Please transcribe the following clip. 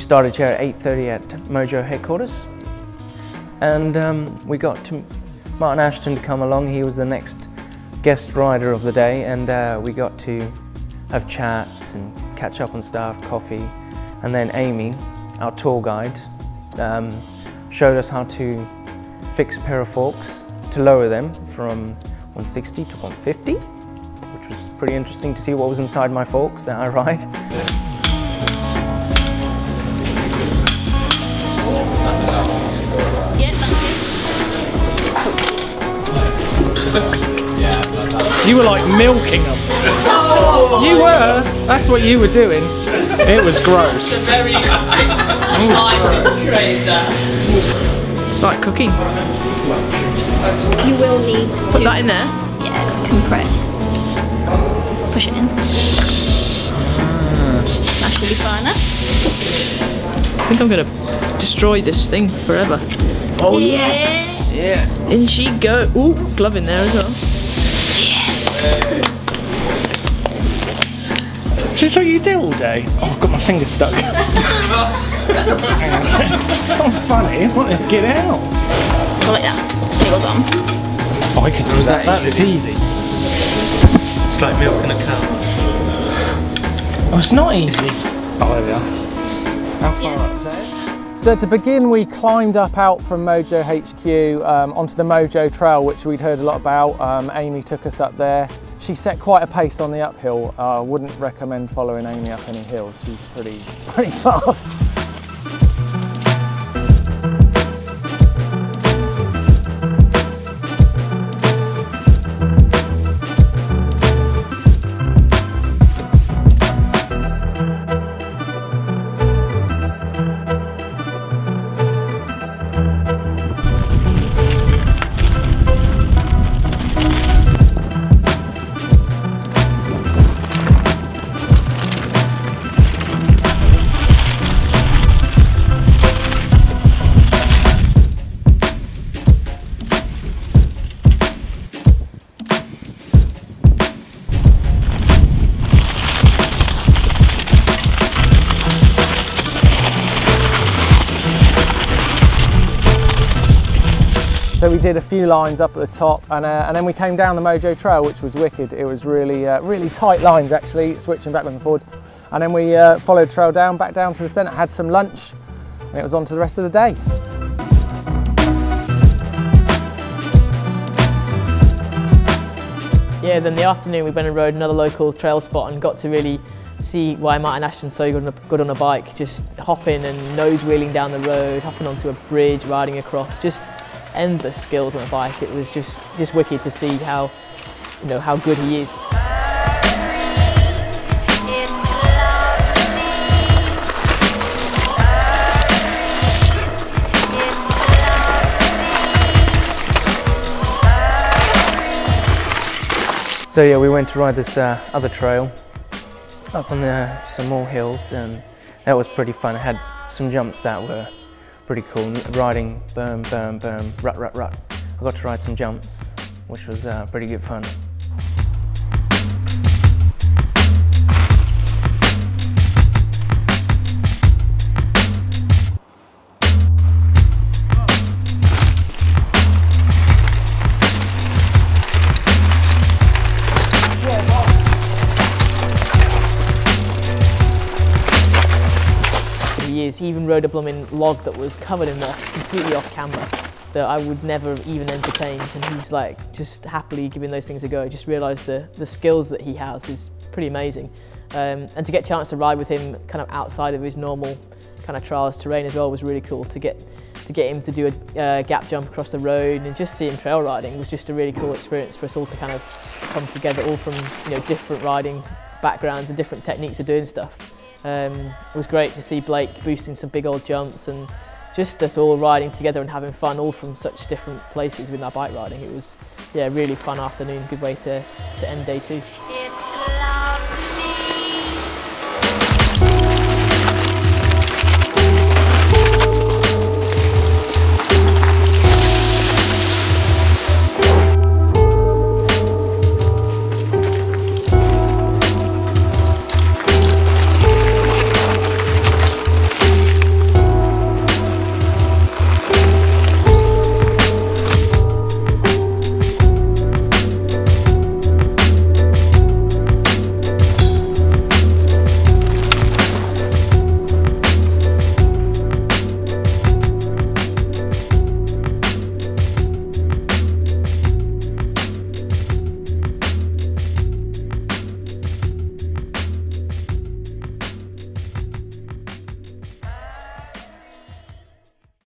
started here at 8.30 at Mojo headquarters and um, we got to Martyn Ashton to come along. He was the next guest rider of the day and uh, we got to have chats and catch up on stuff, coffee and then Amy, our tour guide, um, showed us how to fix a pair of forks to lower them from 160 to 150 which was pretty interesting to see what was inside my forks that I ride. You were like milking them. You were. That's what you were doing. It was gross. very sick It's like cooking. You will need to Put that in there. yeah, compress. Push it in. Mm. That should be fine. Huh? I think I'm gonna destroy this thing forever. Oh yes. Yeah. And she go. Ooh, glove in there as well. Is this what you do all day? Oh, I've got my finger stuck. Hang it's not funny. I want get out. Go like that. And it goes on. Oh, I can do that. That is easy. It's like milking a cup. Oh, it's not easy. Oh, there we are. How far up there? So to begin, we climbed up out from Mojo HQ um, onto the Mojo Trail, which we'd heard a lot about. Um, Amy took us up there. She set quite a pace on the uphill. I uh, wouldn't recommend following Amy up any hills. She's pretty, pretty fast. So we did a few lines up at the top and, uh, and then we came down the Mojo Trail, which was wicked. It was really, uh, really tight lines actually, switching backwards and forwards. And then we uh, followed trail down, back down to the centre, had some lunch, and it was on to the rest of the day. Yeah, then the afternoon we went and rode another local trail spot and got to really see why Martyn Ashton's so good on, a, good on a bike, just hopping and nose wheeling down the road, hopping onto a bridge, riding across, just endless skills on the bike. It was just just wicked to see how you know how good he is. So yeah, we went to ride this uh, other trail up on the, some more hills and that was pretty fun. I had some jumps that were pretty cool. Riding berm, berm, berm, rut, rut, rut. I got to ride some jumps, which was uh, pretty good fun. Years. He even rode a blooming log that was covered in moss, completely off camera, that I would never have even entertain. And he's like just happily giving those things a go. I just realised the, the skills that he has is pretty amazing. Um, and to get a chance to ride with him kind of outside of his normal kind of trials terrain as well was really cool to get to get him to do a uh, gap jump across the road and just see him trail riding was just a really cool experience for us all to kind of come together all from you know different riding backgrounds and different techniques of doing stuff. Um, it was great to see Blake boosting some big old jumps and just us all riding together and having fun all from such different places with our bike riding. It was yeah, really fun afternoon, good way to, to end day two.